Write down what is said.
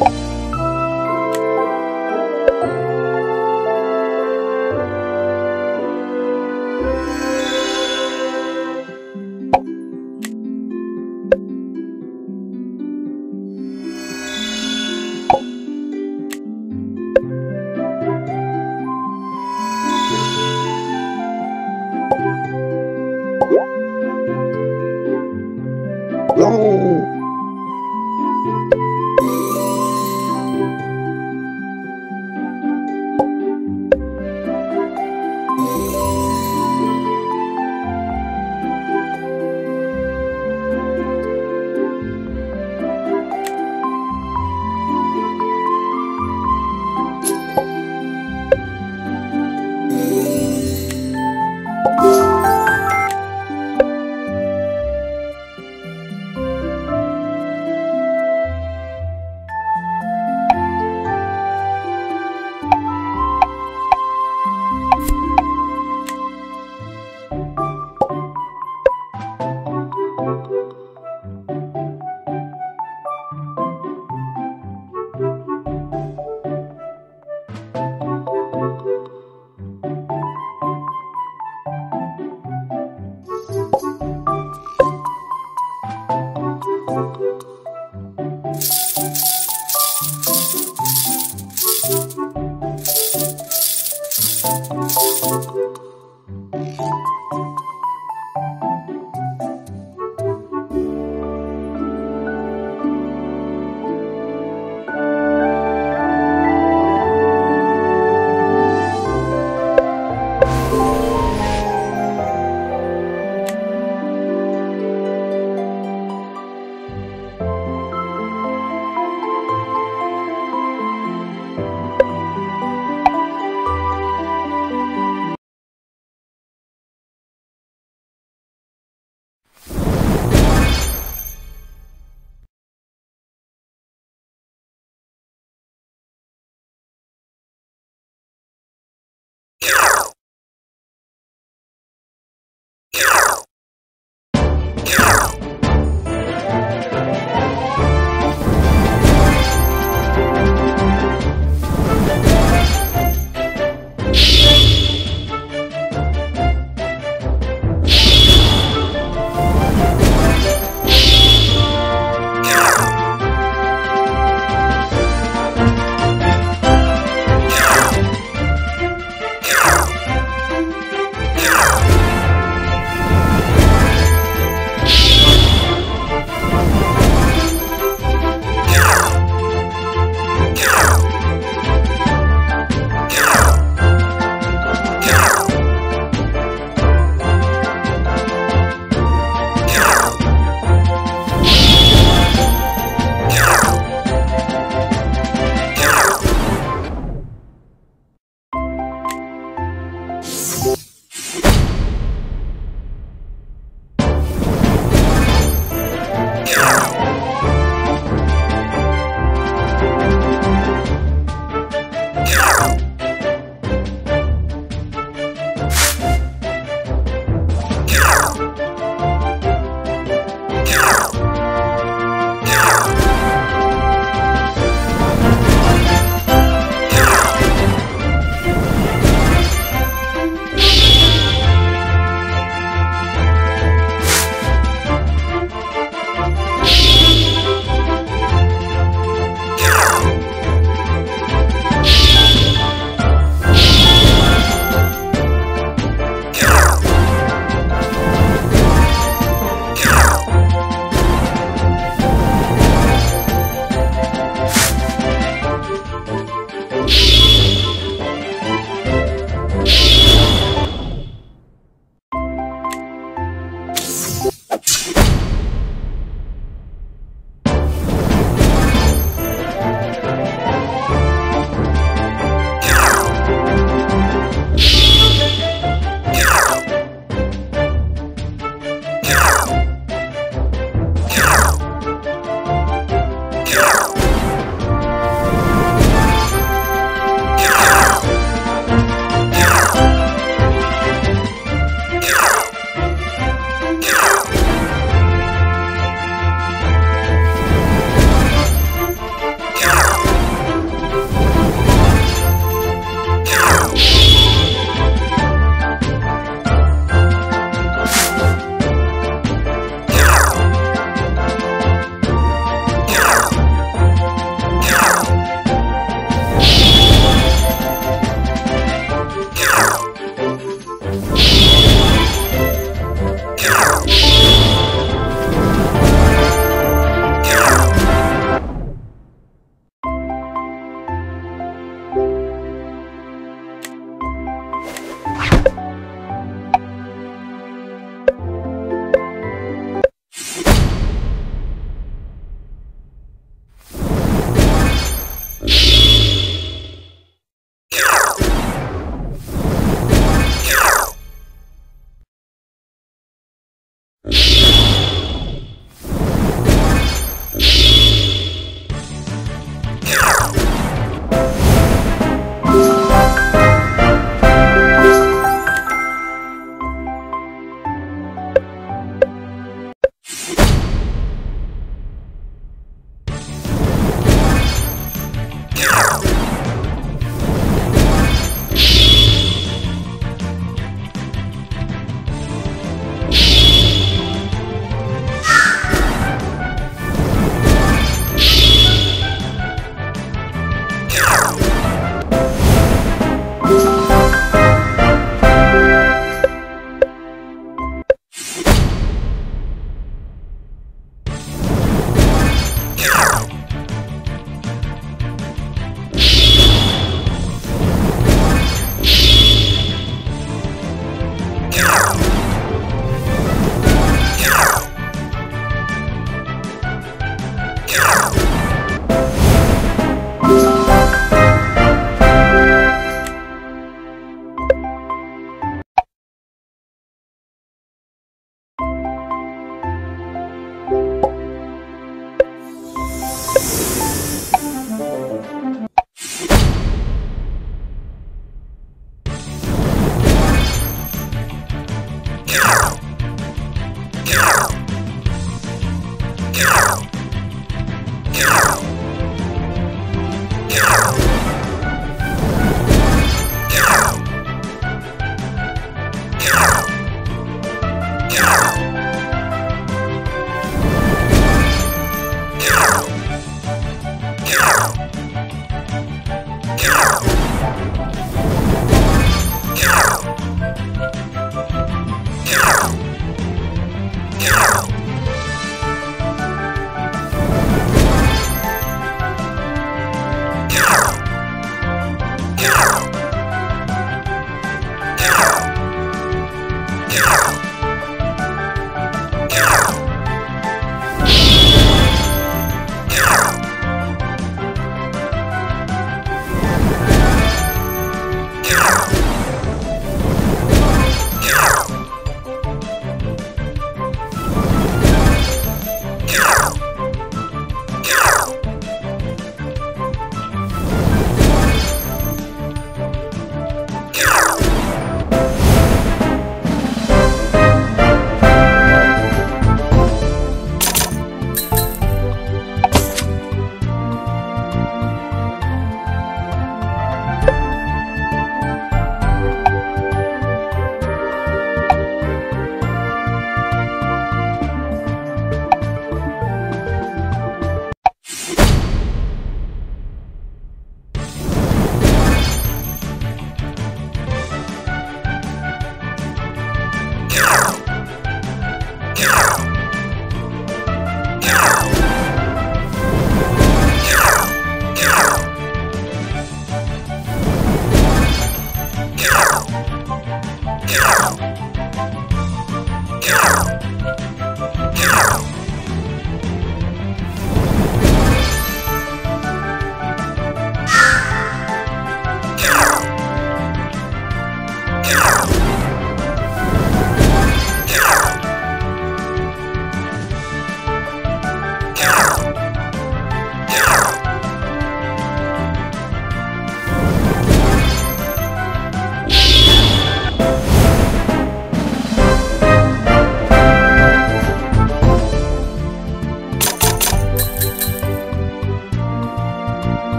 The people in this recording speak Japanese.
you